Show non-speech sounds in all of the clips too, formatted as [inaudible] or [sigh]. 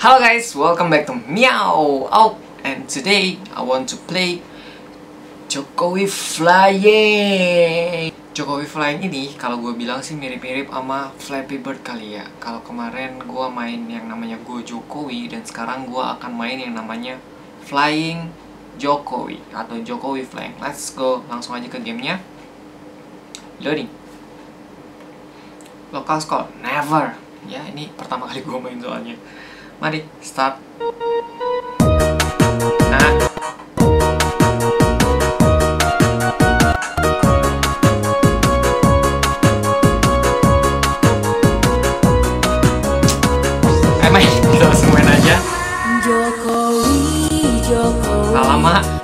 Hello guys, welcome back to Meow Out and today I want to play Jokowi Flying. Jokowi Flying ini kalau gue bilang sih mirip-mirip sama Flappy Bird kali ya. Kalau kemarin gue main yang namanya Go Jokowi dan sekarang gue akan main yang namanya Flying Jokowi atau Jokowi Flying. Let's go, langsung aja ke gamenya. Loading. Local score, never. Ya ini pertama kali gue main soalnya. Mari start. Nah, eh main kita langsung main aja. Jokowi, Jokowi Nggak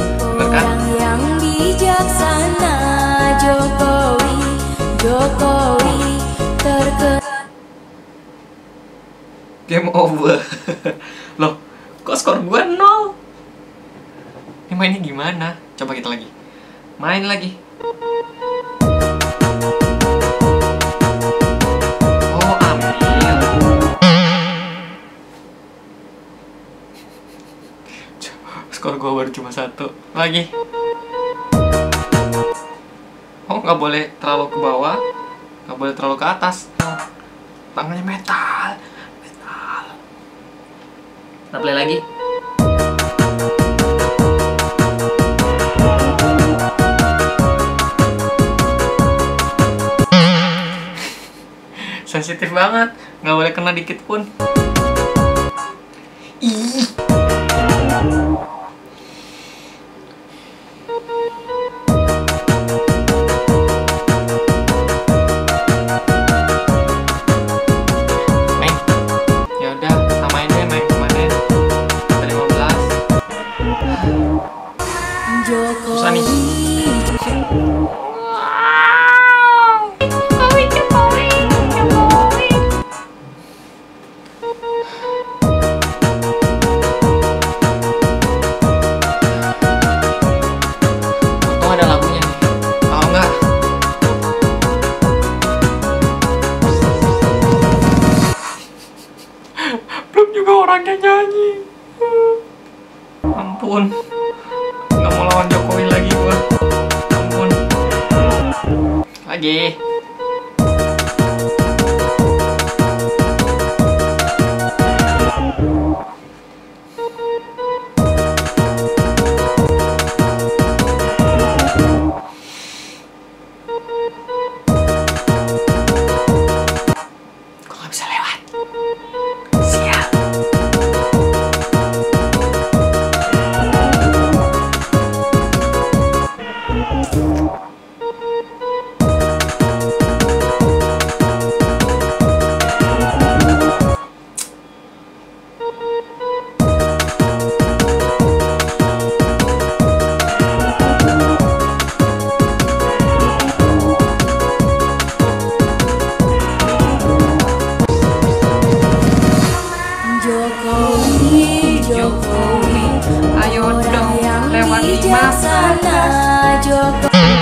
Game over. [laughs] Loh, kok skor gua nol? Ini mainnya gimana? Coba kita lagi. Main lagi. Oh, ambil. [laughs] Skor gua baru cuma satu. Lagi. Oh, nggak boleh terlalu ke bawah, nggak boleh terlalu ke atas. Tangannya metal. Kita play lagi. Sensitif banget, nggak boleh kena dikit pun. Ih. Orangnya nyanyi. Ampun. Nggak mau lawan Jokowi lagi gua. Ampun. Lagi. Jokowi, Jokowi Ayo Orang dong, yang lewat lima bijaksana Jokowi